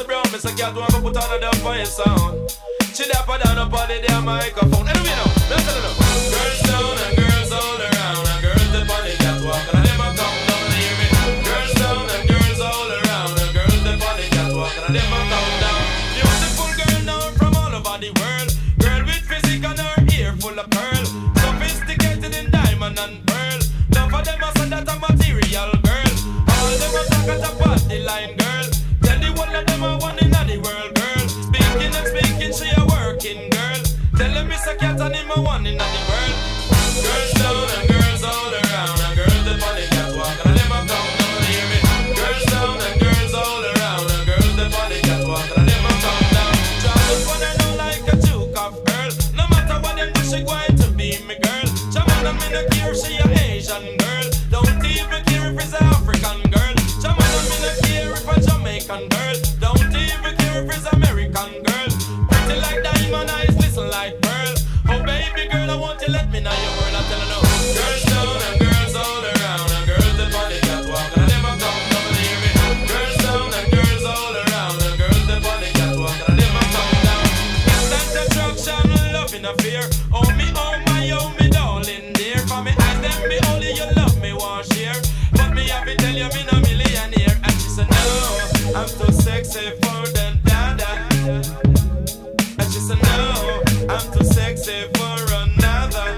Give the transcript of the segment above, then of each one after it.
sexy brown. A cat want to put on a damn fire sound. She dapper down up on the damn microphone. Anyway, now, let's tell her Girls town and girls all around. And girls dip on the catwalk. And them a come down and hear me. Girls town and girls all around. And girls dip on the catwalk. And them a come down. Beautiful girl now from all over the world. Girl with physique and her ear full of pearl. Sophisticated in diamond and pearl. None of them a say that a material girl. All them a talk at a party line girl. Tell them a cat and him a one in the world. Girls town and girls all around. And girls up on the catwalk. And them a come down to hear me. Girls town and girls all around. And girls up on the catwalk. And them a come down. Drop up on her now like a two-cup girl. No matter what them do, she going to be me girl. Jamana me no care, she a Asian girl. Don't even care if it's a African girl. Jamana me no care if a Jamaican girl. Don't even care if it's American girl. In a fear. Oh me, oh my, oh me darling dear. For me eyes, them me only you love me want share. But me have to tell you me no millionaire, and she said no, I'm too sexy for the dada. And she said no, I'm too sexy for another.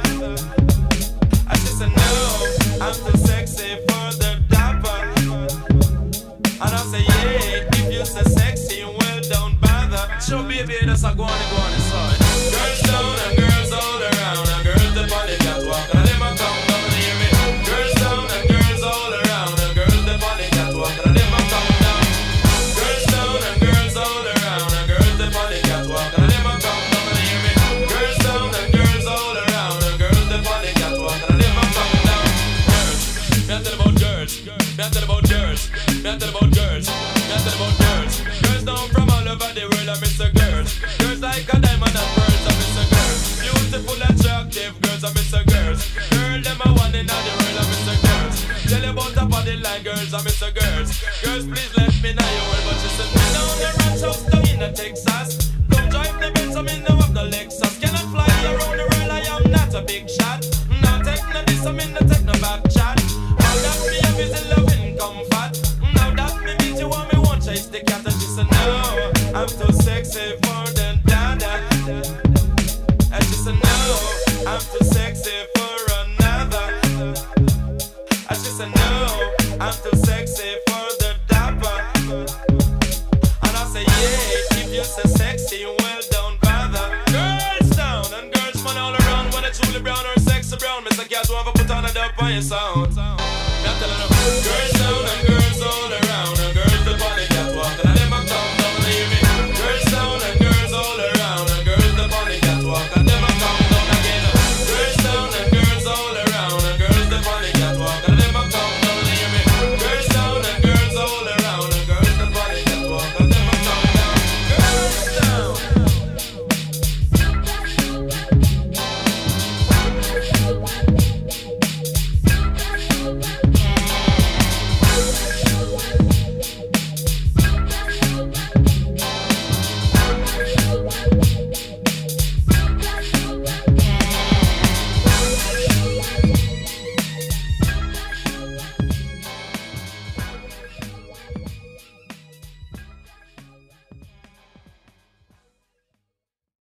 And she said no, I'm too sexy for the dapper. And I say yeah, if you say sexy, well don't bother. Show baby that's a go on and go on inside. In the world, I miss a girls. Tell you about the body line girls, I miss a girls. Girls, please let me know your word, but she said me down the ranch house down in the Texas. Don't drive the Benz, I mean no have the Lexus. Cannot fly around the world, I am not a big shot. No this, I mean no take no back chat. Now that me have is a loving comfort. Now that me meet you, want me won't chase the cat, and she said no, I'm too sexy for I'm too sexy for the dapper. And I say yeah, if you say sexy, well don't bother. Girls town and girls man all around, when it's truly brown or sexy brown, Mr. Cat put on a your sound. A tell her no, girls